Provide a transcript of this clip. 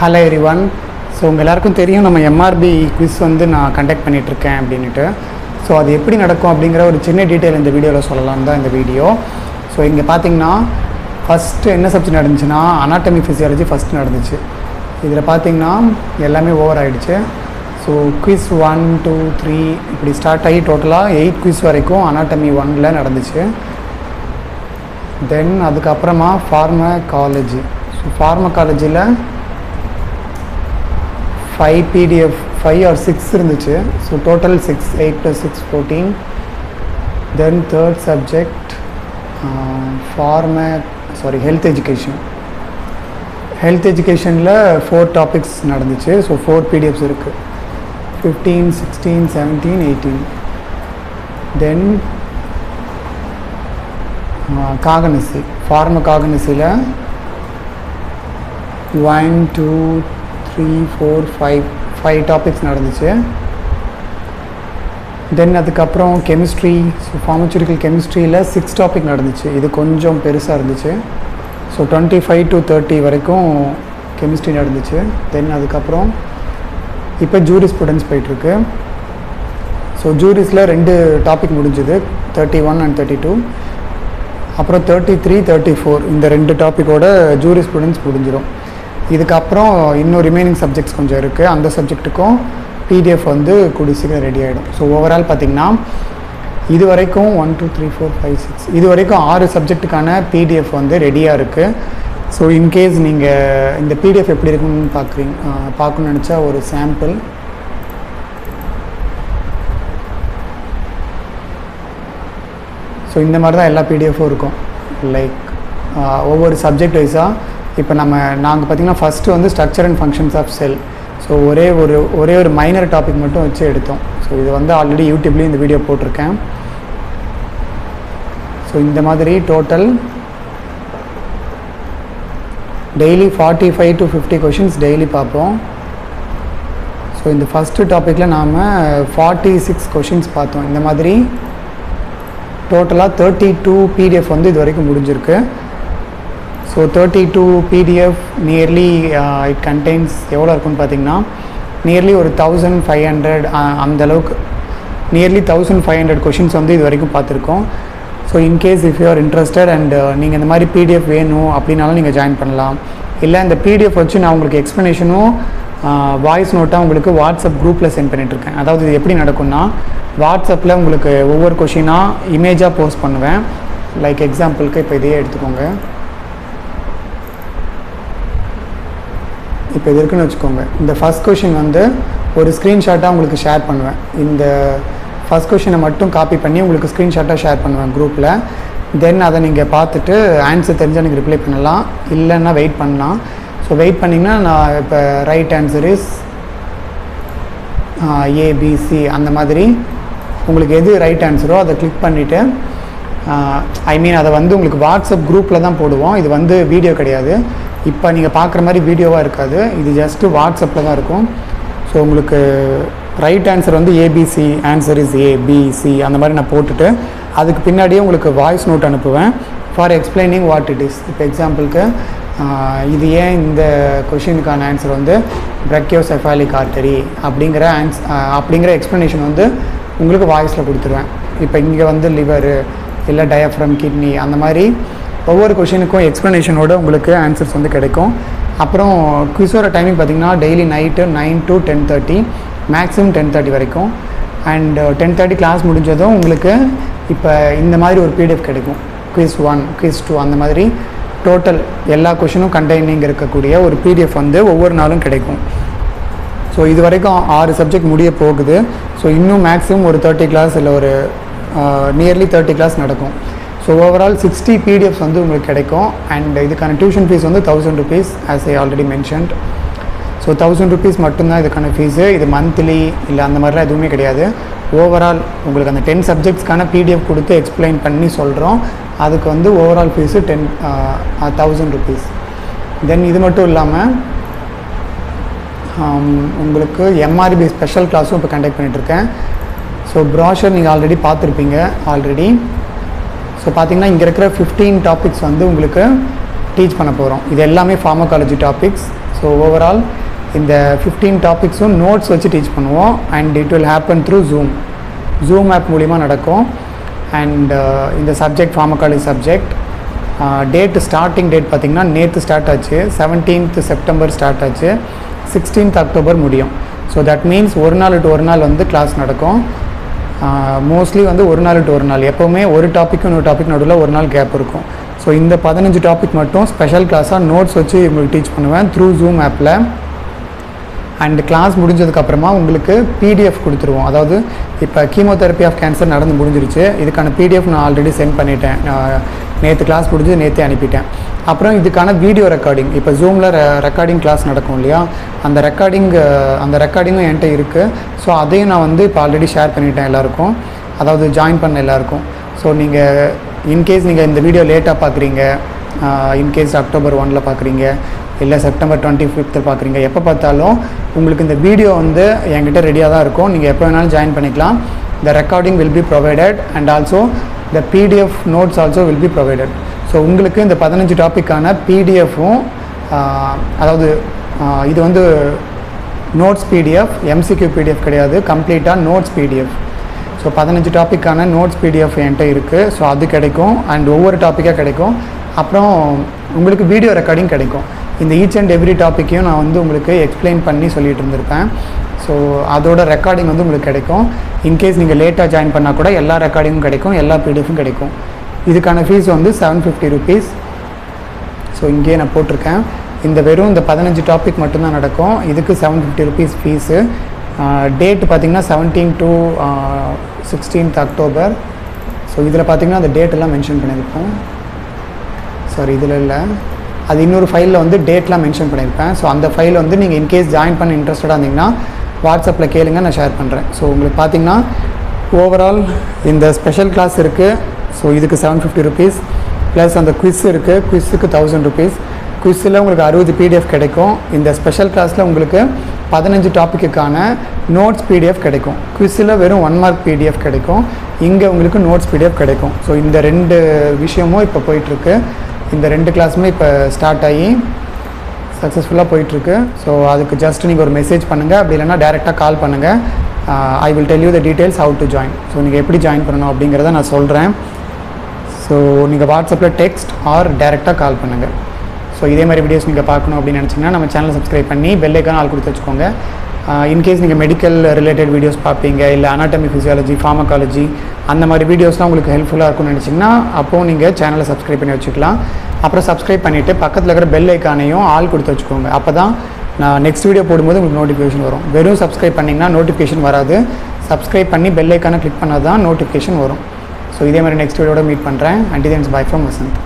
Hello எரி one so உங்கள் எல்லாருக்கும் தெரியும் நம்ம எம்ஆர்பி குவிஸ் வந்து நான் கண்டக்ட் பண்ணிகிட்ருக்கேன் அப்படின்ட்டு ஸோ அது எப்படி நடக்கும் அப்படிங்கிற ஒரு சின்ன டீட்டெயில் இந்த வீடியோவில் சொல்லலாம் தான் இந்த வீடியோ. ஸோ இங்கே பார்த்தீங்கன்னா ஃபஸ்ட்டு என்ன சப்ஜெக்ட் நடந்துச்சுன்னா அனாட்டமி ஃபிசியாலஜி ஃபஸ்ட்டு நடந்துச்சு. இதில் பார்த்தீங்கன்னா எல்லாமே ஓவர் ஆகிடுச்சு so quiz one two three இப்படி ஸ்டார்ட் ஆகி டோட்டலாக எயிட் குவிஸ் வரைக்கும் அனாட்டமி ஒனில் நடந்துச்சு. தென் அதுக்கப்புறமா pharmacology so ஃபார்மகாலஜியில் five PDF five or six இருந்துச்சு. So total six eight plus six fourteen then third subject format sorry health education health எஜுகேஷனில் four topics நடந்துச்சு. So four PDFs இருக்குது fifteen sixteen seventeen eighteen then காகனசி ஃபார்ம காகனசியில் one two three four five five topics நடந்துச்சு. Then அதுக்கப்புறம் chemistry so pharmaceutical கெமிஸ்ட்ரியில் six topic நடந்துச்சு. இது கொஞ்சம் பெருசாக இருந்துச்சு. So twenty five to thirty வரைக்கும் கெமிஸ்ட்ரி நடந்துச்சு. தென் அதுக்கப்புறம் இப்போ ஜூரி ஸ்டூடெண்ட்ஸ் போயிட்டுருக்கு. ஸோ ஜூரிஸில் ரெண்டு டாபிக் முடிஞ்சுது. Thirty one and thirty two அப்புறம் தேர்ட்டி த்ரீ தேர்ட்டி ஃபோர் இந்த ரெண்டு டாப்பிக்கோட ஜூரி ஸ்டூடெண்ட்ஸ் முடிஞ்சிடும் இதுக்கப்புறம் இன்னும் ரிமைனிங் சப்ஜெக்ட்ஸ் கொஞ்சம் இருக்குது அந்த சப்ஜெக்ட்டுக்கும் பிடிஎஃப் வந்து கூடிய சீக்கிரம் ரெடி ஆகிடும் ஸோ ஓவரால் பார்த்திங்கன்னா இது வரைக்கும் one two three four five six இது வரைக்கும் ஆறு சப்ஜெக்ட்டுக்கான பிடிஎஃப் வந்து ரெடியாக இருக்குது ஸோ இன்கேஸ் நீங்கள் இந்த பிடிஎஃப் எப்படி இருக்குன்னு பார்க்குறீங்க பார்க்கணுன்னு நினச்சா ஒரு சாம்பிள் ஸோ இந்த மாதிரி தான் எல்லா பிடிஎஃப்பும் இருக்கும். லைக் ஒவ்வொரு சப்ஜெக்ட் வைஸாக இப்போ நம்ம நாங்கள் பார்த்திங்கன்னா ஃபஸ்ட்டு வந்து structure and functions of cell so ஒரே ஒரு ஒரே ஒரு மைனர் டாபிக் மட்டும் வச்சு எடுத்தோம். ஸோ இது வந்து ஆல்ரெடி யூடியூப்லேயும் இந்த வீடியோ போட்டிருக்கேன். ஸோ இந்த மாதிரி total daily forty five to fifty questions daily பார்ப்போம். ஸோ இந்த ஃபஸ்ட்டு டாப்பிக்கில் நாம் ஃபார்ட்டி சிக்ஸ் கொஷின்ஸ் பார்த்தோம். இந்த மாதிரி டோட்டலாக தேர்ட்டி டூ பிடிஎஃப் வந்து இது வரைக்கும் முடிஞ்சிருக்கு. So thirty two PDF nearly it contains எவ்வளோ இருக்குன்னு பார்த்தீங்கன்னா நியர்லி ஒரு தௌசண்ட் ஃபைவ் ஹண்ட்ரட் அந்த அளவுக்கு nearly thousand five hundred questions வந்து இது வரைக்கும் பார்த்துருக்கோம். So in case if you are interested and நீங்கள் இந்த மாதிரி பிடிஎஃப் வேணும் அப்படின்னாலும் நீங்கள் ஜாயின் பண்ணலாம். இல்லை இந்த பிடிஎஃப் வச்சு நான் உங்களுக்கு எக்ஸ்ப்ளனேஷனும் வாய்ஸ் நோட்டாக உங்களுக்கு வாட்ஸ்அப் குரூப்பில் சென்ட் பண்ணிகிட்ருக்கேன் அதாவது இது எப்படி நடக்கும்னா வாட்ஸ்அப்பில் உங்களுக்கு ஒவ்வொரு கொஷினாக இமேஜாக போஸ்ட் பண்ணுவேன். லைக் எக்ஸாம்பிளுக்கு இப்போ இதையே எடுத்துக்கோங்க. இப்போ இது இருக்குன்னு வச்சுக்கோங்க. இந்த ஃபஸ்ட் கொஷின் வந்து ஒரு ஸ்க்ரீன்ஷாட்டாக உங்களுக்கு ஷேர் பண்ணுவேன். இந்த ஃபஸ்ட் கொஷினை மட்டும் காப்பி பண்ணி உங்களுக்கு ஸ்க்ரீன்ஷாட்டாக ஷேர் பண்ணுவேன் குரூப்பில் தென் அதை நீங்கள் பார்த்துட்டு ஆன்சர் தெரிஞ்சால் நீங்கள் ரிப்ளை பண்ணலாம். இல்லைன்னா வெயிட் பண்ணலாம். ஸோ வெயிட் பண்ணிங்கன்னா நான் இப்போ ரைட் ஆன்சர் இஸ் ஏபிசி அந்த மாதிரி உங்களுக்கு எது ரைட் ஆன்சரோ அதை கிளிக் பண்ணிவிட்டு ஐ மீன் அதை வந்து உங்களுக்கு வாட்ஸ்அப் குரூப்பில் தான் போடுவோம். இது வந்து வீடியோ கிடையாது. இப்போ நீங்கள் பார்க்குற மாதிரி வீடியோவாக இருக்காது. இது ஜஸ்ட்டு வாட்ஸ்அப்பில் தான் இருக்கும். ஸோ உங்களுக்கு ரைட் ஆன்சர் வந்து ஏபிசி ஆன்சர் இஸ் ஏபிசி அந்த மாதிரி நான் போட்டுட்டு அதுக்கு பின்னாடியே உங்களுக்கு வாய்ஸ் நோட் அனுப்புவேன். For explaining what it is இப்போ எக்ஸாம்பிளுக்கு இது ஏன் இந்த கொஷினுக்கான ஆன்சர் வந்து பிரக்கியோசெஃபாலிக் ஆர்டரி அப்படிங்கிற ஆன்ஸ் அப்படிங்கிற எக்ஸ்ப்ளனேஷன் வந்து உங்களுக்கு வாய்ஸில் கொடுத்துருவேன். இப்போ இங்கே வந்து லிவரு இல்லை டயஃப்ரம் கிட்னி அந்த மாதிரி ஒவ்வொரு கொஷினுக்கும் எக்ஸ்ப்ளனேஷனோட உங்களுக்கு ஆன்சர்ஸ் வந்து கிடைக்கும். அப்புறம் குவிஸோட டைமிங் பார்த்திங்கன்னா daily night nine to ten thirty maximum ten thirty வரைக்கும். அண்ட் டென் தேர்ட்டி கிளாஸ் முடிஞ்சதும் உங்களுக்கு இப்போ இந்த மாதிரி ஒரு பிடிஎஃப் கிடைக்கும். குவிஸ் ஒன் குவிஸ் டூ அந்த மாதிரி. டோட்டல் எல்லா கொஷினும் கண்டெய்னிங் இருக்கக்கூடிய ஒரு பிடிஎஃப் வந்து ஒவ்வொரு நாளும் கிடைக்கும். ஸோ இது வரைக்கும் ஆறு சப்ஜெக்ட் முடிய போகுது. ஸோ இன்னும் மேக்ஸிமம் ஒரு தேர்ட்டி கிளாஸ் இல்லை ஒரு நியர்லி தேர்ட்டி கிளாஸ் நடக்கும். ஸோ ஓவரால் சிக்ஸ்டி பிடிஎஃப்ஸ் வந்து உங்களுக்கு கிடைக்கும். அண்ட் இதுக்கான டியூஷன் ஃபீஸ் வந்து thousand rupees as I already mentioned so thousand rupees மட்டும்தான் இதுக்கான ஃபீஸு இது மந்த்லி இல்லை அந்த மாதிரிலாம் எதுவுமே கிடையாது. ஓவரால் உங்களுக்கு அந்த டென் சப்ஜெக்ட்ஸ்க்கான பிடிஎஃப் கொடுத்து எக்ஸ்பிளைன் பண்ணி சொல்கிறோம் அதுக்கு வந்து overall fees ten thousand rupees then இது மட்டும் இல்லாமல் உங்களுக்கு எம்ஆர்பி ஸ்பெஷல் கிளாஸும் இப்போ கண்டக்ட் பண்ணிகிட்ருக்கேன் ஸோ ப்ராஷர் நீங்கள் ஆல்ரெடி பார்த்துருப்பீங்க ஆல்ரெடி ஸோ பார்த்தீங்கன்னா இங்கே இருக்கிற ஃபிஃப்டீன் டாபிக்ஸ் வந்து உங்களுக்கு டீச் பண்ண போகிறோம் இது எல்லாமே ஃபார்மகாலஜி டாபிக்ஸ் ஸோ ஓவரால் இந்த ஃபிஃப்டீன் டாபிக்ஸும் நோட்ஸ் வச்சு டீச் பண்ணுவோம். And it will happen through Zoom Zoom app மூலிமா நடக்கும். அண்ட் uh, இந்த subject pharmacology subject date starting date பார்த்திங்கன்னா நேற்று ஸ்டார்ட் ஆச்சு. செவன்டீன்த் செப்டம்பர் ஸ்டார்ட் ஆச்சு. சிக்ஸ்டீன்த் அக்டோபர் முடியும். ஸோ தட் மீன்ஸ் ஒரு நாள் டு ஒரு நாள் வந்து கிளாஸ் நடக்கும். மோஸ்ட்லி வந்து ஒரு நாள் டு ஒரு நாள். எப்போவுமே ஒரு டாபிக் இன்னொரு டாபிக் நடுவில் ஒரு நாள் கேப் இருக்கும். ஸோ இந்த பதினஞ்சு டாபிக் மட்டும் ஸ்பெஷல் கிளாஸாக நோட்ஸ் வச்சு உங்களுக்கு டீச் பண்ணுவேன் த்ரூ ஜூம் ஆப்பில் அண்ட் கிளாஸ் முடிஞ்சதுக்கப்புறமா உங்களுக்கு பிடிஎஃப் கொடுத்துருவோம். அதாவது இப்போ கீமோதெரப்பி ஆஃப் கேன்சர் நடந்து முடிஞ்சிருச்சு. இதுக்கான பிடிஎஃப் நான் ஆல்ரெடி சென்ட் பண்ணிட்டேன். நேற்று கிளாஸ் முடிஞ்சு நேற்றே அனுப்பிட்டேன். அப்புறம் இதுக்கான வீடியோ ரெக்கார்டிங் இப்போ ஜூமில் ரெக்கார்டிங் கிளாஸ் நடக்கும் இல்லையா? அந்த ரெக்கார்டிங் அந்த ரெக்கார்டிங்கும் என்கிட்ட இருக்குது ஸோ அதையும் நான் வந்து இப்போ ஆல்ரெடி ஷேர் பண்ணிட்டேன் எல்லாருக்கும். அதாவது ஜாயின் பண்ண எல்லாருக்கும். ஸோ நீங்கள் இன்கேஸ் நீங்கள் இந்த வீடியோ லேட்டாக பார்க்குறீங்க இன்கேஸ் அக்டோபர் ஒனில் பார்க்குறீங்க இல்லை செப்டம்பர் டுவெண்ட்டி ஃபிஃப்த்தில் பார்க்குறீங்க எப்போ பார்த்தாலும் உங்களுக்கு இந்த வீடியோ வந்து என்கிட்ட ரெடியாக தான் இருக்கும். நீங்கள் எப்போ வேணாலும் ஜாயின் பண்ணிக்கலாம். The recording will be provided and also the PDF notes also will be provided so உங்களுக்கு இந்த பதினஞ்சு டாப்பிக்கான பிடிஎஃப்பும் அதாவது இது வந்து நோட்ஸ் பிடிஎஃப் எம்சிக்யூ பிடிஎஃப் கிடையாது. கம்ப்ளீட்டாக நோட்ஸ் பிடிஎஃப் ஸோ பதினஞ்சு டாப்பிக்கான நோட்ஸ் பிடிஎஃப் என்கிட்ட இருக்குது ஸோ அது கிடைக்கும். அண்ட் ஒவ்வொரு டாப்பிக்காக கிடைக்கும். அப்புறம் உங்களுக்கு வீடியோ ரெக்கார்டிங் கிடைக்கும். இந்த ஈச் அண்ட் எவ்ரி டாப்பிக்கையும் நான் வந்து உங்களுக்கு எக்ஸ்பிளைன் பண்ணி சொல்லிகிட்டு இருந்திருப்பேன். ஸோ அதோட ரெக்கார்டிங் வந்து உங்களுக்கு கிடைக்கும். இன்கேஸ் நீங்கள் லேட்டாக ஜாயின் பண்ணால் கூட எல்லா ரெக்கார்டிங்கும் கிடைக்கும் எல்லா பிடிஎஃபும் கிடைக்கும். இதுக்கான ஃபீஸ் வந்து செவன் ஃபிஃப்டி ருபீஸ் ஸோ இங்கேயே நான் போட்டிருக்கேன். இந்த வெறும் இந்த பதினஞ்சு டாபிக் மட்டும்தான் நடக்கும். இதுக்கு seven fifty rupees fees date பார்த்தீங்கன்னா seventeen to sixteenth October so இதில் பார்த்தீங்கன்னா அந்த டேட் எல்லாம் மென்ஷன் பண்ணியிருப்போம். சாரி இதில் இல்லை. அது இன்னொரு ஃபைலில் வந்து டேட்லாம் மென்ஷன் பண்ணியிருப்பேன். ஸோ அந்த ஃபைல் வந்து நீங்கள் இன்கேஸ் ஜாயின் பண்ண இன்ட்ரெஸ்டடாக இருந்தீங்கன்னா வாட்ஸ்அப்பில் கேளுங்க நான் ஷேர் பண்ணுறேன் ஸோ உங்களுக்கு பார்த்தீங்கன்னா ஓவரால் இந்த ஸ்பெஷல் கிளாஸ் இருக்குது ஸோ இதுக்கு செவன் ஃபிஃப்டி ருபீஸ் ப்ளஸ் அந்த குவிஸ் இருக்குது குவிஸுக்கு தௌசண்ட் ருபீஸ் குவிஸில் உங்களுக்கு அறுபது பிடிஎஃப் கிடைக்கும். இந்த ஸ்பெஷல் கிளாஸில் உங்களுக்கு பதினஞ்சு டாப்பிக்குக்கான நோட்ஸ் பிடிஎஃப் கிடைக்கும். குவிஸில் வெறும் ஒன் மார்க் பிடிஎஃப் கிடைக்கும். இங்கே உங்களுக்கு நோட்ஸ் பிடிஎஃப் கிடைக்கும். ஸோ இந்த ரெண்டு விஷயமும் இப்போ போயிட்டுருக்கு இந்த ரெண்டு கிளாஸுமே இப்போ ஸ்டார்ட் ஆகி சக்ஸஸ்ஃபுல்லாக போயிட்டுருக்கு. ஸோ அதுக்கு ஜஸ்ட் நீங்கள் ஒரு மெசேஜ் பண்ணுங்கள் அப்படி இல்லைன்னா டேரெக்டாக கால் பண்ணுங்கள் I will tell you the details how to join so நீங்கள் எப்படி ஜாயின் பண்ணணும் அப்படிங்கிறத நான் சொல்கிறேன் ஸோ நீங்கள் வாட்ஸ்அப்பில் டெக்ஸ்ட் ஆர் டேரெக்டாக கால் பண்ணுங்கள் ஸோ இதே மாதிரி வீடியோஸ் நீங்கள் பார்க்கணும் அப்படின்னு நினச்சிங்கன்னா நம்ம சேனலை சப்ஸ்கிரைப் பண்ணி பெல்லைக்கான ஆள் கொடுத்து வச்சுக்கோங்க. இன்கேஸ் நீங்கள் மெடிக்கல் ரிலேட்டட் வீடியோஸ் பார்ப்பீங்க இல்லை அனாட்டமி ஃபிசியாலஜி ஃபார்மகாலஜி அந்த மாதிரி வீடியோஸ்லாம் உங்களுக்கு ஹெல்ப்ஃபுல்லாக இருக்கும்னு நினச்சிங்கன்னா அப்போது நீங்கள் சேனலை சப்ஸ்கிரைப் பண்ணி வச்சுக்கலாம். அப்புறம் சப்ஸ்கிரைப் பண்ணிவிட்டு பக்கத்தில் இருக்கிற பெல் ஐக்கானையும் ஆள் கொடுத்து வச்சுக்கோங்க. அப்போ தான் நான் நெக்ஸ்ட் வீடியோ போடும்போது உங்களுக்கு நோட்டிஃபிகேஷன் வரும். வெறும் சப்ஸ்கிரைப் பண்ணிங்கன்னா நோட்டிஃபிகேஷன் வராது. சப்ஸ்கிரைப் பண்ணி பெல் ஐக்கானை கிளிக் பண்ணால் தான் நோட்டிஃபிகேஷன் வரும். ஸோ இதே மாதிரி நெக்ஸ்ட் வீடியோட மீட் பண்ணுறேன் அண்டிதன்ஸ் பை ஃப்ரம் வசந்த்